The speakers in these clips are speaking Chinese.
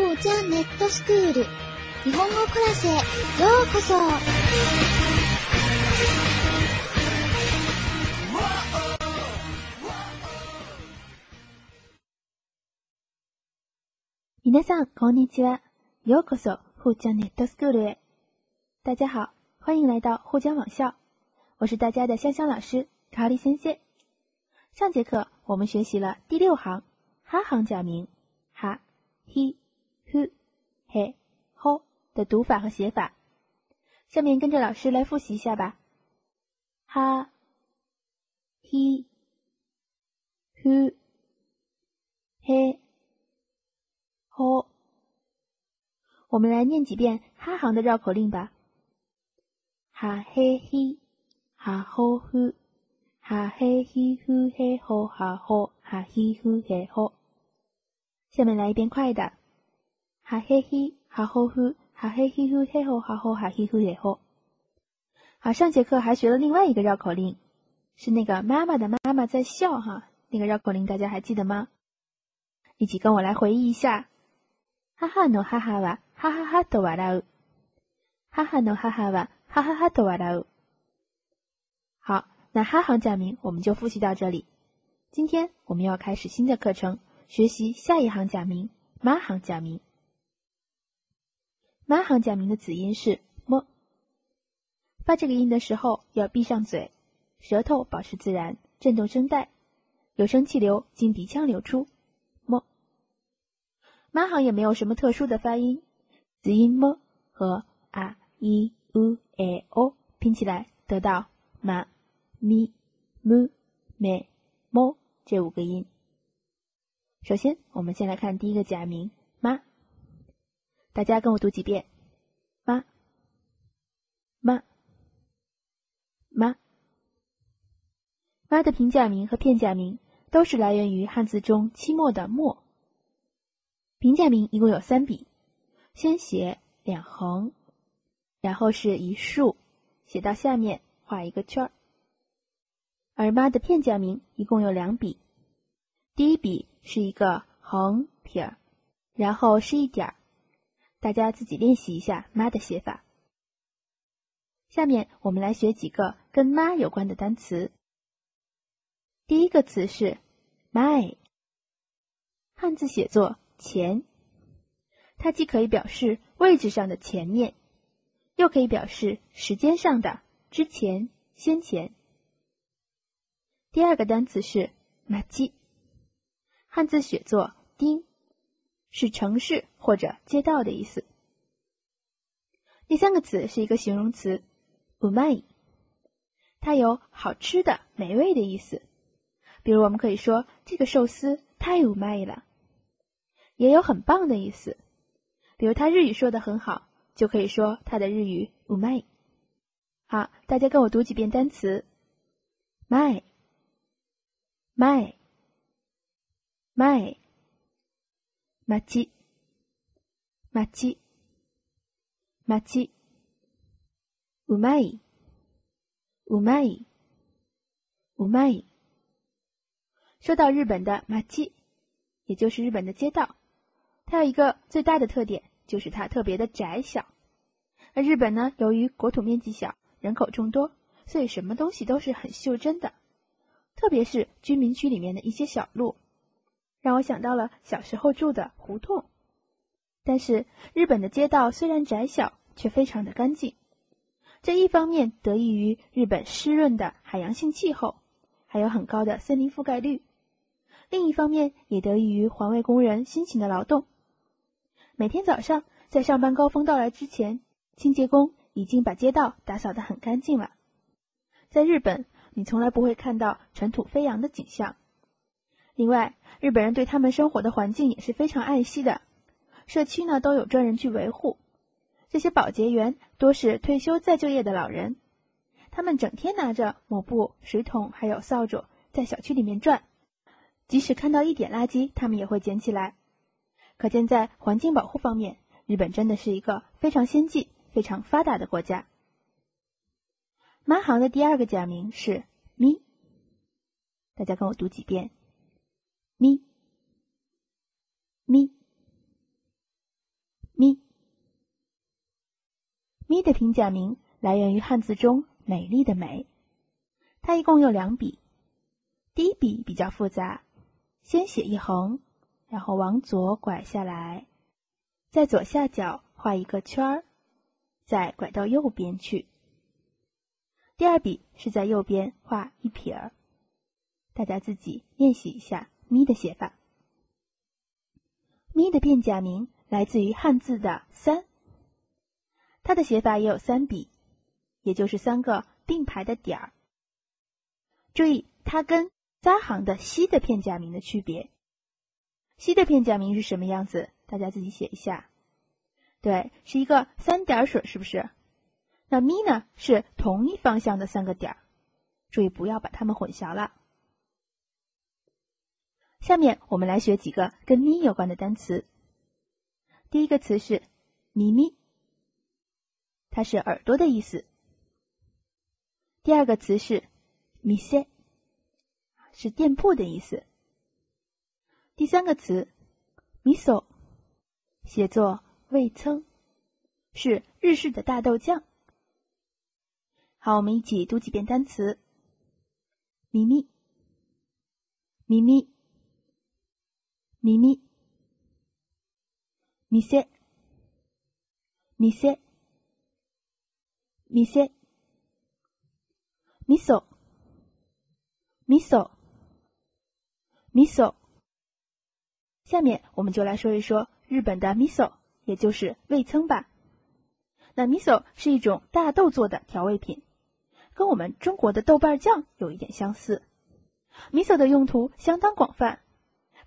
ふーちゃんネットスクール日本語クラスへようこそ皆さん、こんにちは。ようこそ、沪江ネットスクールへ。大家好，欢迎来到沪江网校。我是大家的香香老师卡里先生。上节课我们学习了第六行哈行假名哈、hi、hu、he、ho 的读法和写法。下面跟着老师来复习一下吧。哈、hi、hu、he、ho。我们来念几遍哈行的绕口令吧。哈嘿嘿，哈吼呼，哈嘿嘿呼嘿吼哈吼，哈嘿呼嘿吼。下面来一遍快的，哈嘿嘿，哈吼呼，哈嘿嘿呼嘿吼哈吼，哈嘿呼嘿吼。好，上节课还学了另外一个绕口令，是那个妈妈的妈妈在笑哈，那个绕口令大家还记得吗？一起跟我来回忆一下。哈哈诺哈哈哇，哈哈哈多哇啦呜，哈哈诺哈哈哇。哈哈哈，多哇啦哦！好，那哈行假名我们就复习到这里。今天我们要开始新的课程，学习下一行假名妈行假名。妈行假名的子音是么，发这个音的时候要闭上嘴，舌头保持自然，震动声带，有声气流经鼻腔流出。么，妈行也没有什么特殊的发音，子音么和啊、一。u、a、o 拼起来得到 ma、mi、mu、me、mo 这五个音。首先，我们先来看第一个假名妈，大家跟我读几遍：妈、妈、妈。妈的平假名和片假名都是来源于汉字中期末的末。平假名一共有三笔，先写两横。然后是一竖，写到下面画一个圈儿。而妈的片假名一共有两笔，第一笔是一个横撇儿，然后是一点儿。大家自己练习一下妈的写法。下面我们来学几个跟妈有关的单词。第一个词是 “my”，汉字写作前，它既可以表示位置上的前面。又可以表示时间上的之前、先前。第二个单词是“ “mati”，”，汉字写作“丁”，是城市或者街道的意思。第三个词是一个形容词“うまい”，它有好吃的、美味的意思。比如，我们可以说这个寿司太うまい了，也有很棒的意思。比如，他日语说的很好。就可以说它的日语“うまい”。好，大家跟我读几遍单词：my、my、my、 町、町、町、うまい、うまい、うまい。说到日本的町，也就是日本的街道，它有一个最大的特点。就是它特别的窄小，而日本呢，由于国土面积小，人口众多，所以什么东西都是很袖珍的，特别是居民区里面的一些小路， 让我想到了小时候住的胡同。但是日本的街道虽然窄小，却非常的干净，这一方面得益于日本湿润的海洋性气候，还有很高的森林覆盖率；另一方面也得益于环卫工人辛勤的劳动。每天早上，在上班高峰到来之前，清洁工已经把街道打扫得很干净了。在日本，你从来不会看到尘土飞扬的景象。另外，日本人对他们生活的环境也是非常爱惜的，社区呢都有专人去维护。这些保洁员多是退休再就业的老人，他们整天拿着抹布、水桶还有扫帚在小区里面转，即使看到一点垃圾，他们也会捡起来。可见，在环境保护方面，日本真的是一个非常先进、非常发达的国家。妈行的第二个假名是咪，大家跟我读几遍：咪咪咪。咪的平假名来源于汉字中美丽的美它一共有两笔。第一笔比较复杂先写一横然后往左拐下来在左下角画一个圈儿再拐到右边去。第二笔是在右边画一撇儿大家自己练习一下。咪的写法。咪的片假名来自于汉字的“三”。它的写法也有三笔，也就是三个并排的点儿。注意，它跟三行的“西”的片假名的区别。西的片假名是什么样子？大家自己写一下。对，是一个三点水，是不是？那咪呢？是同一方向的三个点儿。注意不要把它们混淆了。下面我们来学几个跟咪有关的单词。第一个词是“咪咪”。它是耳朵的意思。第二个词是“米塞”，是店铺的意思。第三个词“米索”，写作味噌，是日式的大豆酱。好，我们一起读几遍单词：咪咪、咪咪、咪咪、米塞、米塞。米塞、米索、米索、米索。下面我们就来说一说日本的米索，也就是味噌吧。那米索是一种大豆做的调味品，跟我们中国的豆瓣酱有一点相似。米索的用途相当广泛，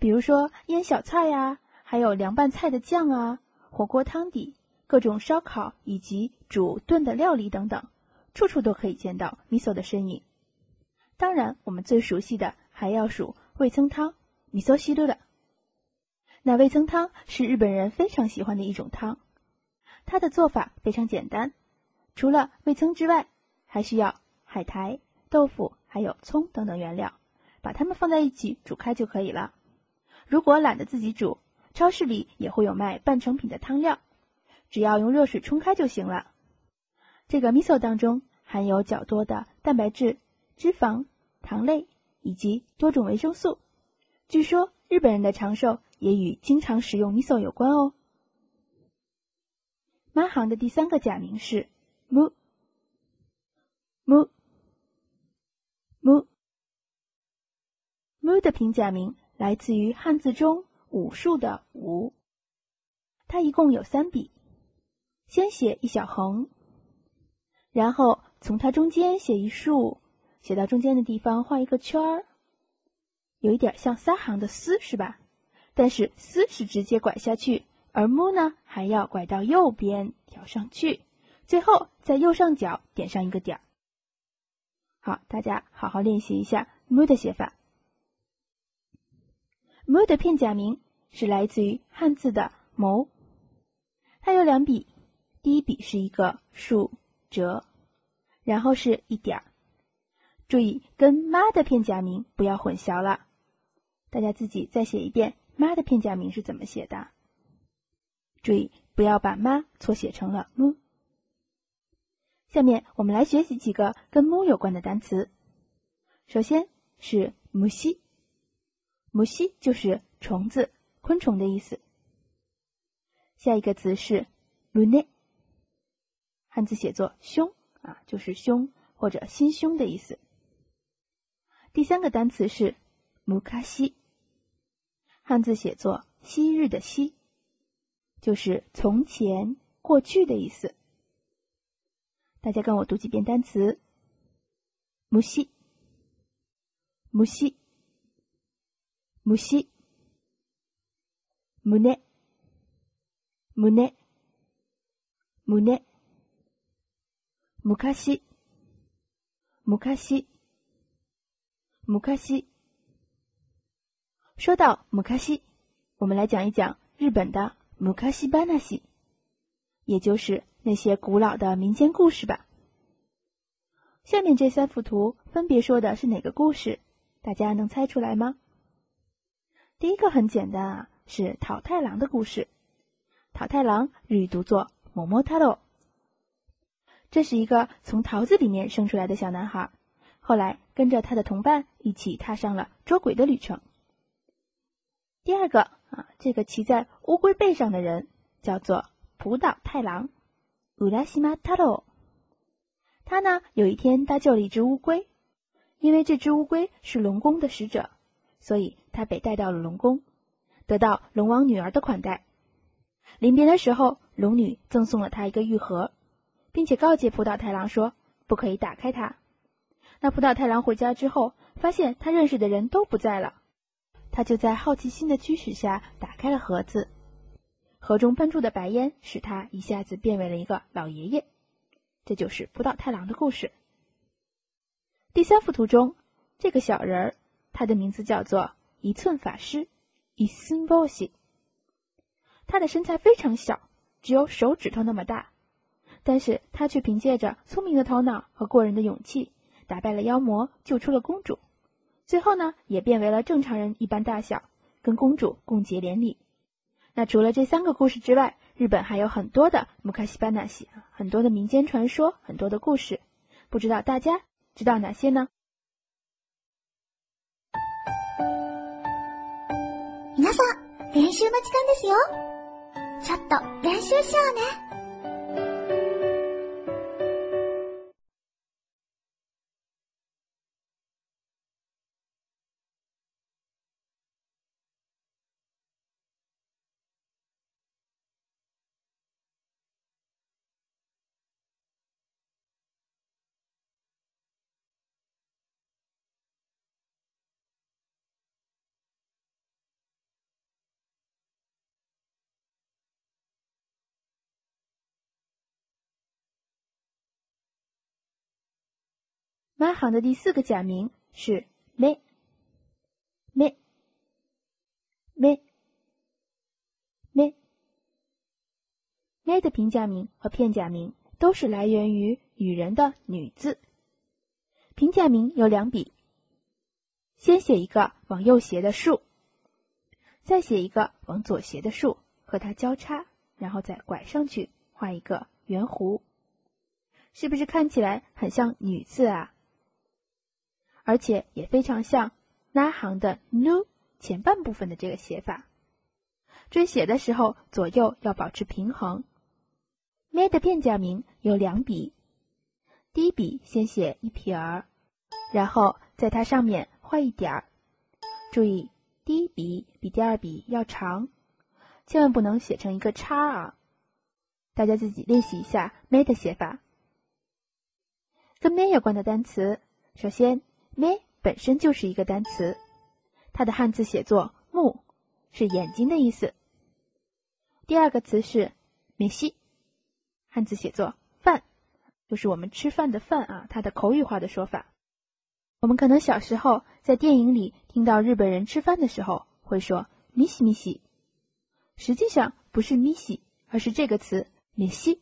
比如说腌小菜呀，还有凉拌菜的酱啊，火锅汤底。各种烧烤以及煮炖的料理等等，处处都可以见到 miso 的身影。当然，我们最熟悉的还要数味噌汤 miso 西多的。那味噌汤是日本人非常喜欢的一种汤，它的做法非常简单，除了味噌之外，还需要海苔、豆腐还有葱等等原料，把它们放在一起煮开就可以了。如果懒得自己煮，超市里也会有卖半成品的汤料。只要用热水冲开就行了。这个 miso 当中含有较多的蛋白质、脂肪、糖类以及多种维生素。据说日本人的长寿也与经常食用 miso 有关哦。妈行的第三个假名是 mu mu mu mu 的平假名来自于汉字中武术的武，它一共有三笔。先写一小横，然后从它中间写一竖，写到中间的地方画一个圈儿，有一点像三行的“丝”是吧？但是“丝”是直接拐下去，而 “mu” 呢还要拐到右边调上去，最后在右上角点上一个点儿。好，大家好好练习一下 “mu” 的写法。“Mu” 的片假名是来自于汉字的“谋”，它有两笔。第一笔是一个竖折，然后是一点儿。注意跟“妈”的片假名不要混淆了。大家自己再写一遍“妈”的片假名是怎么写的。注意不要把“妈”错写成了“木”。下面我们来学习几个跟“木”有关的单词。首先是“母西”，“母西”就是虫子、昆虫的意思。下一个词是“母内”。汉字写作“胸”啊，就是胸或者心胸的意思。第三个单词是“木卡西”，汉字写作“昔日”的“昔”，就是从前、过去的意思。大家跟我读几遍单词：木西、木西、木西、木内、木内、木内。木卡西，木卡西，木卡西。说到木卡西，我们来讲一讲日本的木卡西班纳西，也就是那些古老的民间故事吧。下面这三幅图分别说的是哪个故事？大家能猜出来吗？第一个很简单啊，是桃太郎的故事。桃太郎日语读作“某某太郎”。这是一个从桃子里面生出来的小男孩，后来跟着他的同伴一起踏上了捉鬼的旅程。第二个啊，这个骑在乌龟背上的人叫做浦岛太郎，乌拉西马太郎。他呢，有一天搭救了一只乌龟，因为这只乌龟是龙宫的使者，所以他被带到了龙宫，得到龙王女儿的款待。临别的时候，龙女赠送了他一个玉盒，并且告诫浦岛太郎说不可以打开它。那浦岛太郎回家之后，发现他认识的人都不在了，他就在好奇心的驱使下打开了盒子，盒中喷出的白烟使他一下子变为了一个老爷爷。这就是浦岛太郎的故事。第三幅图中，这个小人儿，他的名字叫做一寸法师伊森波西。他的身材非常小，只有手指头那么大，但是他却凭借着聪明的头脑和过人的勇气，打败了妖魔，救出了公主。最后呢，也变为了正常人一般大小，跟公主共结连理。那除了这三个故事之外，日本还有很多的木卡西巴纳西，很多的民间传说，很多的故事，不知道大家知道哪些呢？練習の時間ですよ。ちょっと練習しようね。马行的第四个假名是咩？咩？咩？咩？咩的平假名和片假名都是来源于女人的女字。平假名有两笔，先写一个往右斜的竖，再写一个往左斜的竖，和它交叉，然后再拐上去，画一个圆弧，是不是看起来很像女字啊？而且也非常像拉行的 nu 前半部分的这个写法，追写的时候左右要保持平衡。me 的片假名有两笔，第一笔先写一撇儿，然后在它上面画一点儿。注意，第一笔比第二笔要长，千万不能写成一个叉啊！大家自己练习一下 me 的写法。跟 me 有关的单词，首先。咩本身就是一个单词，它的汉字写作“目”，是眼睛的意思。第二个词是“咩西”，汉字写作“饭”，就是我们吃饭的“饭”啊。它的口语化的说法，我们可能小时候在电影里听到日本人吃饭的时候会说“咪西咪西”，实际上不是“咪西”，而是这个词“咩西”，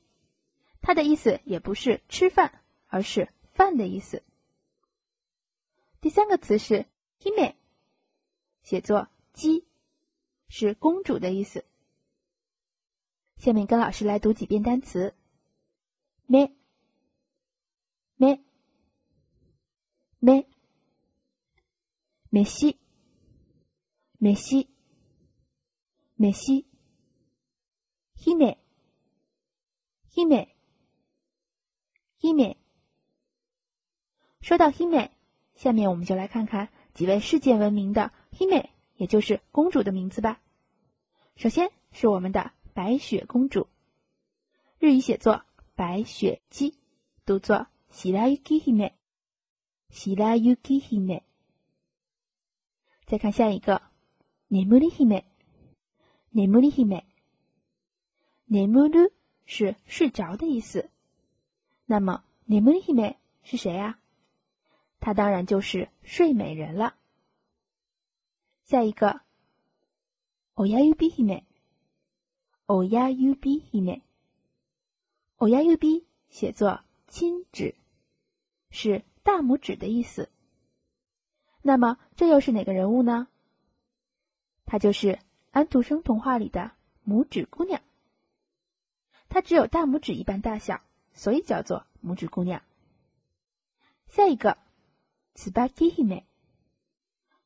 它的意思也不是吃饭，而是饭的意思。第三个词是 hime，写作鸡，是公主的意思。下面跟老师来读几遍单词：me me me me 西 me 西 me 西 hime hime hime。说到 hime。下面我们就来看看几位世界闻名的 hime，也就是公主的名字吧。首先是我们的白雪公主，日语写作白雪姬，读作喜拉 yuki hime，喜拉 yuki hime。再看下一个 nemuri hime，nemuri hime，nemuru 是睡着的意思。那么 nemuri hime 是谁呀？她当然就是睡美人了。下一个，oya yubi hime，oya yubi hime，oya yubi 写作亲指，是大拇指的意思。那么这又是哪个人物呢？她就是安徒生童话里的拇指姑娘。她只有大拇指一般大小，所以叫做拇指姑娘。下一个，茨巴基希美，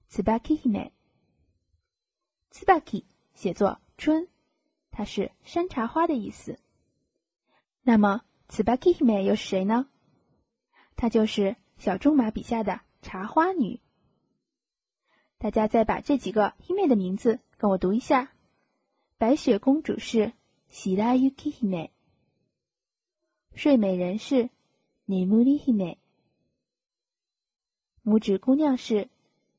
茨巴基希美，茨巴基写作春，它是山茶花的意思。那么，茨巴基希美又是谁呢？她就是小仲马笔下的茶花女。大家再把这几个希美的名字跟我读一下：白雪公主是希拉尤基希美，睡美人是尼姆利希美。拇指姑娘是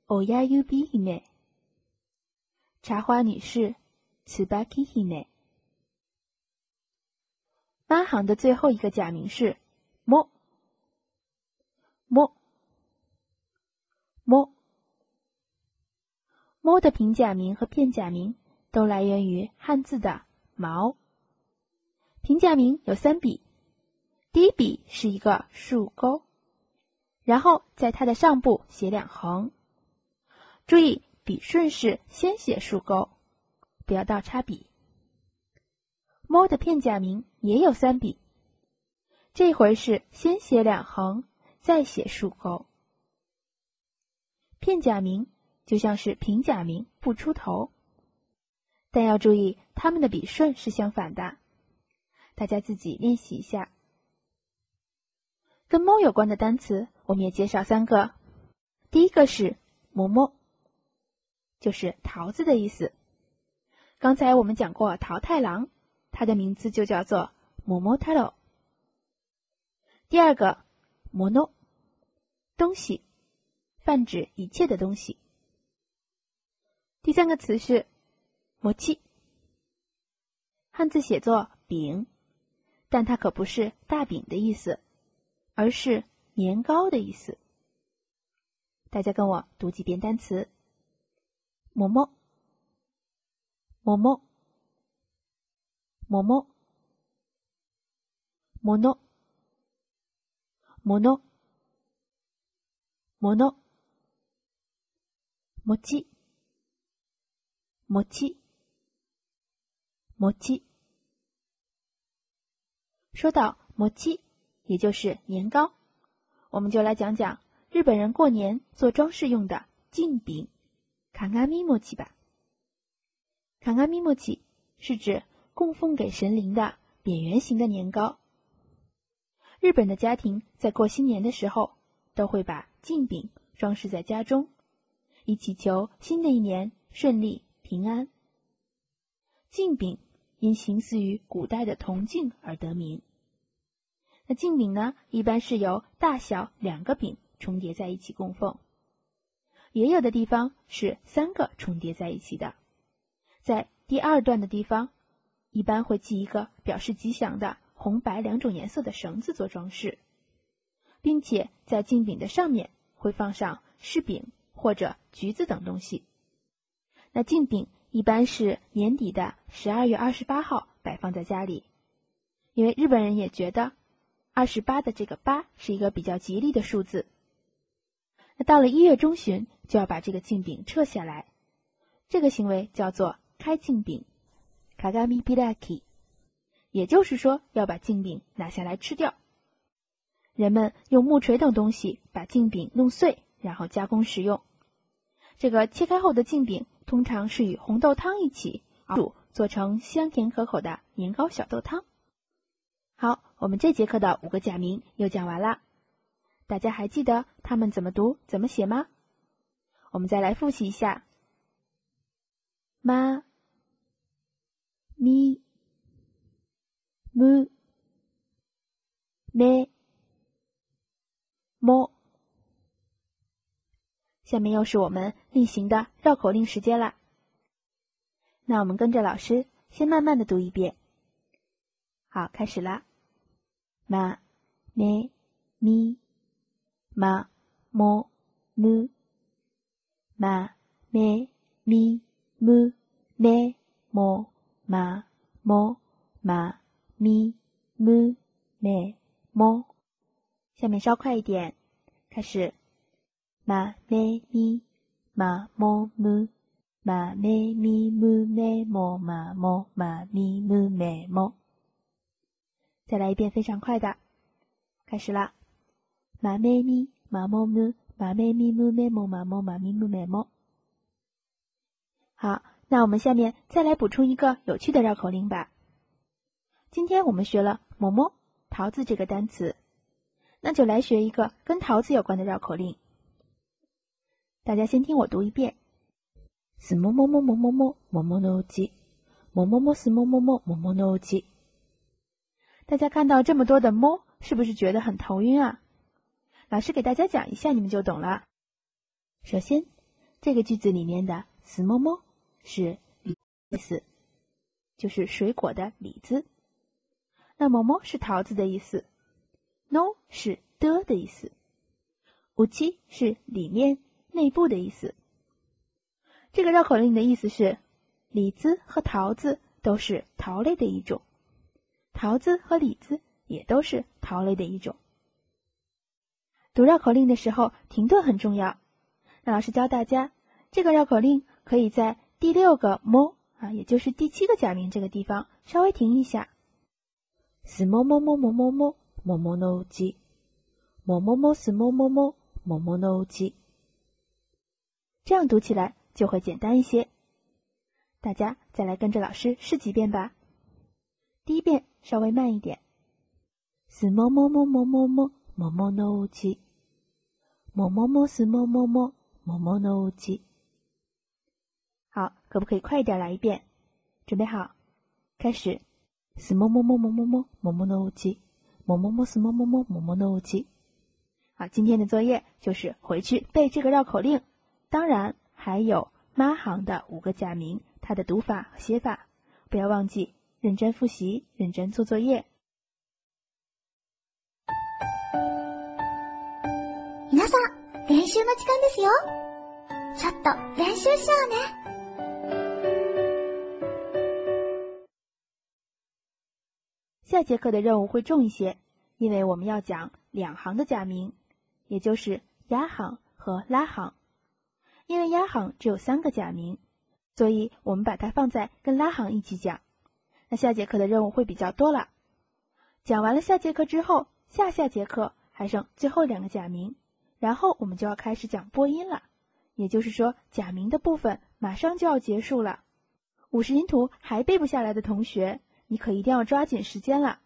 欧亚尤比希美，茶花女是茨巴基希美。八行的最后一个假名是莫莫莫莫的平假名和片假名都来源于汉字的毛。平假名有三笔，第一笔是一个竖钩。然后在它的上部写两横，注意笔顺是先写竖钩，不要倒插笔。猫的片假名也有三笔，这回是先写两横，再写竖钩。片假名就像是平假名不出头，但要注意它们的笔顺是相反的，大家自己练习一下。跟猫有关的单词。我们也介绍三个，第一个是“嬷嬷”，就是桃子的意思。刚才我们讲过桃太郎，他的名字就叫做“嬷嬷太郎”。第二个“嬷诺”，东西，泛指一切的东西。第三个词是“摩契”，汉字写作“饼”，但它可不是大饼的意思，而是。年糕的意思，大家跟我读几遍单词：馍馍、馍馍、馍馍、馍诺、馍诺、馍诺、摩契、摩契、摩契。说到摩契，也就是年糕。我们就来讲讲日本人过年做装饰用的镜饼，卡阿咪莫奇吧。卡阿咪莫奇是指供奉给神灵的扁圆形的年糕。日本的家庭在过新年的时候，都会把镜饼装饰在家中，以祈求新的一年顺利平安。镜饼因形似于古代的铜镜而得名。那镜饼呢，一般是由大小两个饼重叠在一起供奉，也有的地方是三个重叠在一起的。在第二段的地方，一般会系一个表示吉祥的红白两种颜色的绳子做装饰，并且在镜饼的上面会放上柿饼或者橘子等东西。那镜饼一般是年底的十二月二十八号摆放在家里，因为日本人也觉得。二十八的这个八是一个比较吉利的数字。那到了一月中旬，就要把这个镜饼撤下来，这个行为叫做开镜饼 （kagami biraki），也就是说要把镜饼拿下来吃掉。人们用木锤等东西把镜饼弄碎，然后加工食用。这个切开后的镜饼通常是与红豆汤一起煮，做成香甜可口的年糕小豆汤。好，我们这节课的五个假名又讲完了，大家还记得它们怎么读、怎么写吗？我们再来复习一下：妈、咪、む、ね、も。下面又是我们例行的绕口令时间了，那我们跟着老师先慢慢的读一遍。好，开始啦。 ま、ね、み、ま、も、む。ま、め、み、む、め、も、ま、も、ま、み、む、め、も。下面稍快一点，开始。ま、め、み、ま、も、む。ま、め、み、む、め、も、ま、も、ま、み、む、め、も。 再来一遍非常快的，开始了。马咩咪，马么么，马咩咪么咩么马么马咪么咩么。好，那我们下面再来补充一个有趣的绕口令吧。今天我们学了“么么”桃子这个单词，那就来学一个跟桃子有关的绕口令。大家先听我读一遍：す么么么么么么么么のうち，么么么す么么么么么のうち。 大家看到这么多的“么”，是不是觉得很头晕啊？老师给大家讲一下，你们就懂了。首先，这个句子里面的“死么么”是意思，就是水果的李子。那“么么”是桃子的意思，“no” 是的的意思，“五七”是里面、内部的意思。这个绕口令的意思是，李子和桃子都是桃类的一种，桃子和李子也都是桃类的一种。读绕口令的时候，停顿很重要。那老师教大家，这个绕口令可以在第六个“么”啊，也就是第七个假名这个地方稍微停一下。すもももももももものうち、もももすももももものうち。这样读起来就会简单一些。大家再来跟着老师试几遍吧。 第一遍稍微慢一点。すもももももももものうち。么么么是么么么么么のうち。好，可不可以快一点来一遍？准备好，开始。是么么么么么么么么のうち。么么么是么么么么么のうち。好，今天的作业就是回去背这个绕口令，当然还有妈行的五个假名，它的读法和写法，不要忘记 认真复习，认真做作业。皆さん、練習の時間ですよ。ちょっと練習しようね。下节课的任务会重一些，因为我们要讲两行的假名，也就是押行和拉行。因为押行只有三个假名，所以我们把它放在跟拉行一起讲。 那下节课的任务会比较多了。讲完了下节课之后，下下节课还剩最后两个假名。然后我们就要开始讲播音了，也就是说假名的部分马上就要结束了。五十音图还背不下来的同学，你可一定要抓紧时间了。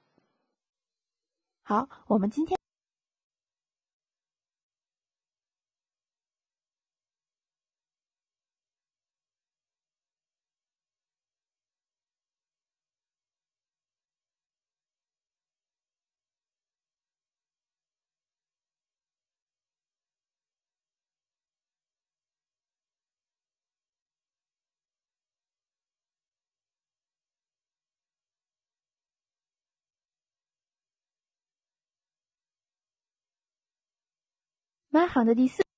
好，我们今天。妈行的第四。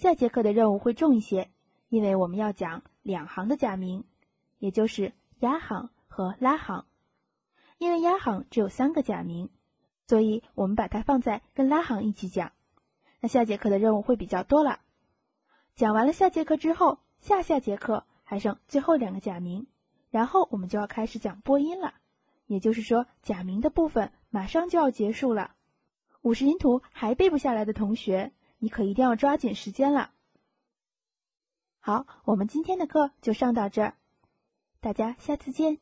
下节课的任务会重一些，因为我们要讲两行的假名，也就是押行和拉行。因为押行只有三个假名，所以我们把它放在跟拉行一起讲。那下节课的任务会比较多了。讲完了下节课之后，下下节课还剩最后两个假名，然后我们就要开始讲播音了，也就是说假名的部分马上就要结束了。五十音图还背不下来的同学。你可一定要抓紧时间了。好，我们今天的课就上到这儿，大家下次见。